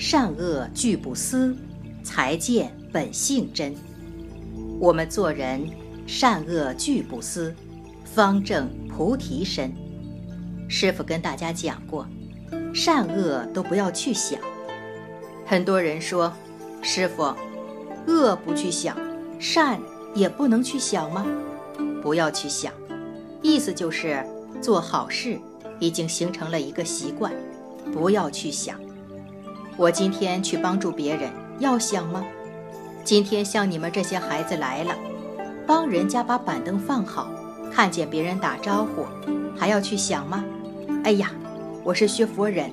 善恶俱不思，才见本性真。我们做人，善恶俱不思，方正菩提身。师傅跟大家讲过，善恶都不要去想。很多人说，师傅，恶不去想，善也不能去想吗？不要去想，意思就是做好事已经形成了一个习惯，不要去想。我今天去帮助别人，要想吗？今天像你们这些孩子来了，帮人家把板凳放好，看见别人打招呼，还要去想吗？哎呀，我是学佛人，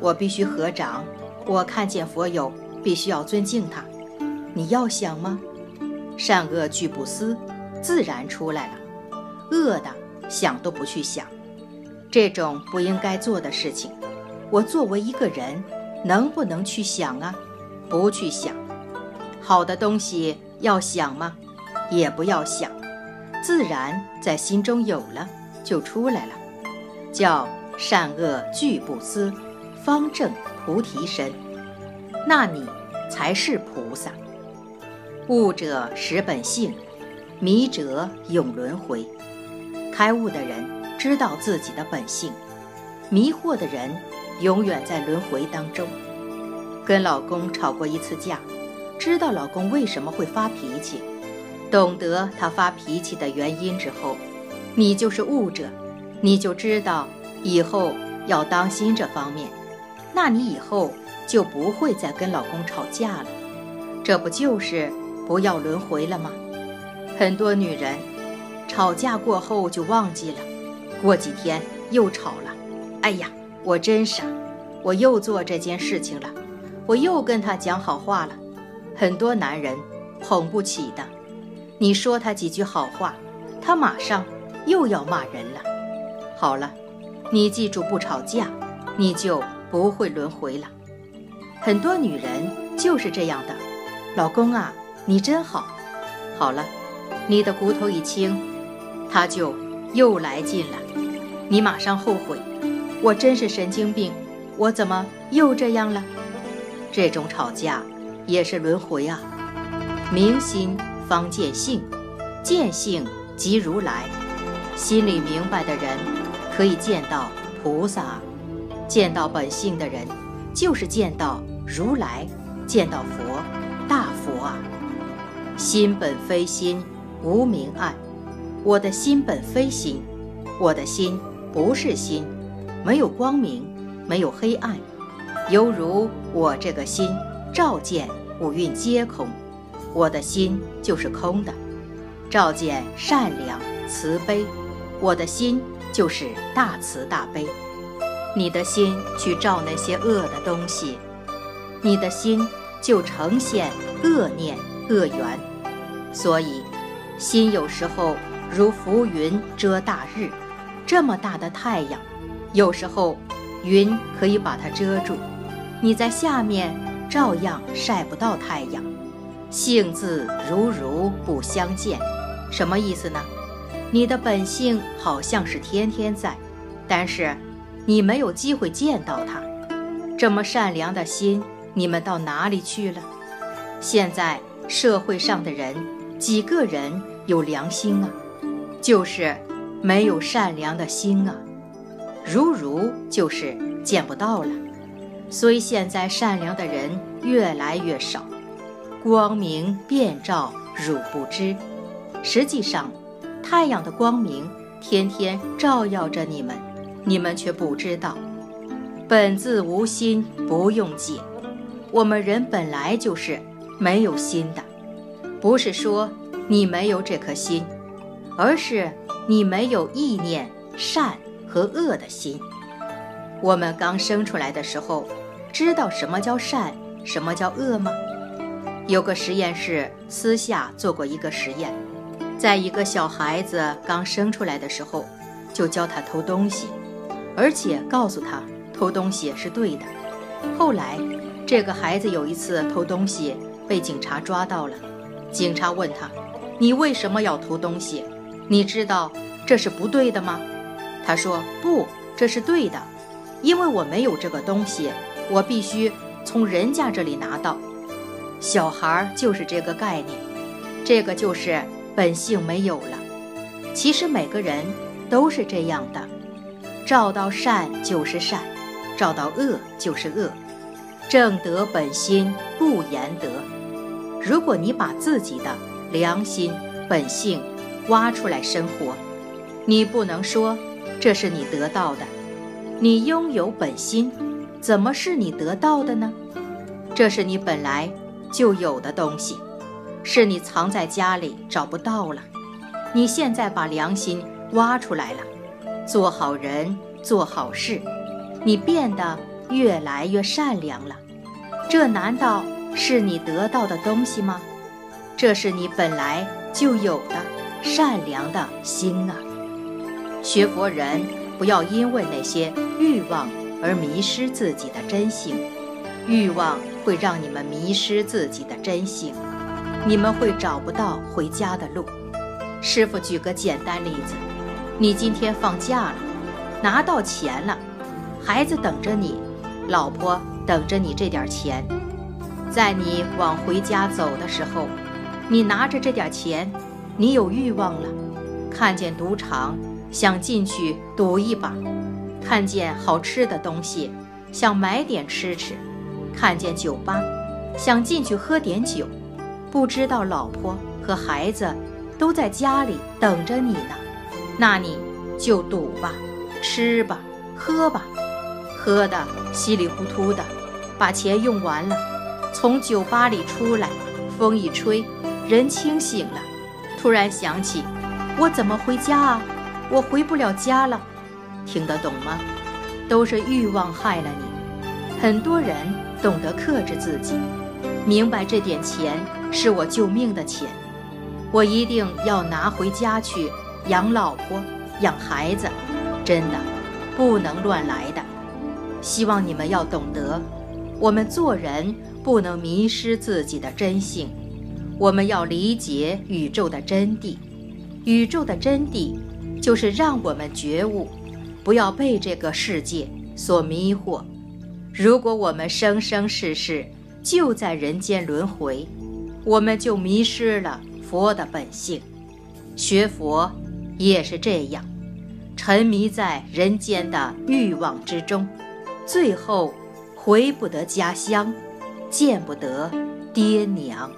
我必须合掌。我看见佛友，必须要尊敬他。你要想吗？善恶俱不思，自然出来了。恶的想都不去想，这种不应该做的事情，我作为一个人，能不能去想啊？不去想。好的东西要想吗？也不要想，自然在心中有了，就出来了，叫。善恶俱不思，方正菩提身，那你才是菩萨。悟者识本性，迷者永轮回。开悟的人知道自己的本性，迷惑的人永远在轮回当中。跟老公吵过一次架，知道老公为什么会发脾气，懂得他发脾气的原因之后，你就是悟者，你就知道。以后要当心这方面，那你以后就不会再跟老公吵架了，这不就是不要轮回了吗？很多女人吵架过后就忘记了，过几天又吵了，哎呀，我真傻，我又做这件事情了，我又跟他讲好话了。很多男人捧不起的，你说他几句好话，他马上又要骂人了。好了。你记住不吵架，你就不会轮回了。很多女人就是这样的，老公啊，你真好。好了，你的骨头一轻，他就又来劲了。你马上后悔，我真是神经病，我怎么又这样了？这种吵架也是轮回啊。明心方见性，见性即如来。心里明白的人。可以见到菩萨，见到本性的人，就是见到如来，见到佛，大佛啊！心本非心，无明暗。我的心本非心，我的心不是心，没有光明，没有黑暗，犹如我这个心照见五蕴皆空，我的心就是空的，照见善良慈悲，我的心。就是大慈大悲，你的心去照那些恶的东西，你的心就呈现恶念恶缘。所以，心有时候如浮云遮大日，这么大的太阳，有时候云可以把它遮住，你在下面照样晒不到太阳。性字如如不相见，什么意思呢？你的本性好像是天天在，但是你没有机会见到它。这么善良的心，你们到哪里去了？现在社会上的人，几个人有良心啊？就是没有善良的心啊。如如就是见不到了，所以现在善良的人越来越少。光明遍照，汝不知。实际上。太阳的光明天天照耀着你们，你们却不知道。本自无心，不用解。我们人本来就是没有心的，不是说你没有这颗心，而是你没有意念善和恶的心。我们刚生出来的时候，知道什么叫善，什么叫恶吗？有个实验室私下做过一个实验。在一个小孩子刚生出来的时候，就教他偷东西，而且告诉他偷东西是对的。后来，这个孩子有一次偷东西被警察抓到了，警察问他：“你为什么要偷东西？你知道这是不对的吗？”他说：“不，这是对的，因为我没有这个东西，我必须从人家这里拿到。小孩就是这个概念，这个就是本性没有了。其实每个人都是这样的，照到善就是善，照到恶就是恶。正德本心不言德。如果你把自己的良心本性挖出来生活，你不能说这是你得到的。你拥有本心，怎么是你得到的呢？这是你本来就有的东西，是你藏在家里找不到了。你现在把良心挖出来了，做好人，做好事，你变得越来越善良了。这难道是你得到的东西吗？这是你本来就有的善良的心啊！学佛人不要因为那些欲望而迷失自己的真性，欲望会让你们迷失自己的真性，你们会找不到回家的路。师傅举个简单例子：你今天放假了，拿到钱了，孩子等着你，老婆。等着你这点钱，在你往回家走的时候，你拿着这点钱，你有欲望了，看见赌场想进去赌一把，看见好吃的东西想买点吃吃，看见酒吧想进去喝点酒，不知道老婆和孩子都在家里等着你呢，那你就赌吧，吃吧，喝吧。喝的稀里糊涂的，把钱用完了，从酒吧里出来，风一吹，人清醒了，突然想起，我怎么回家啊？我回不了家了，听得懂吗？都是欲望害了你。很多人懂得克制自己，明白这点钱是我救命的钱，我一定要拿回家去养老婆、养孩子，真的不能乱来的。希望你们要懂得，我们做人不能迷失自己的真性，我们要理解宇宙的真谛。宇宙的真谛就是让我们觉悟，不要被这个世界所迷惑。如果我们生生世世就在人间轮回，我们就迷失了佛的本性。学佛也是这样，沉迷在人间的欲望之中。最后，回不得家乡，见不得爹娘。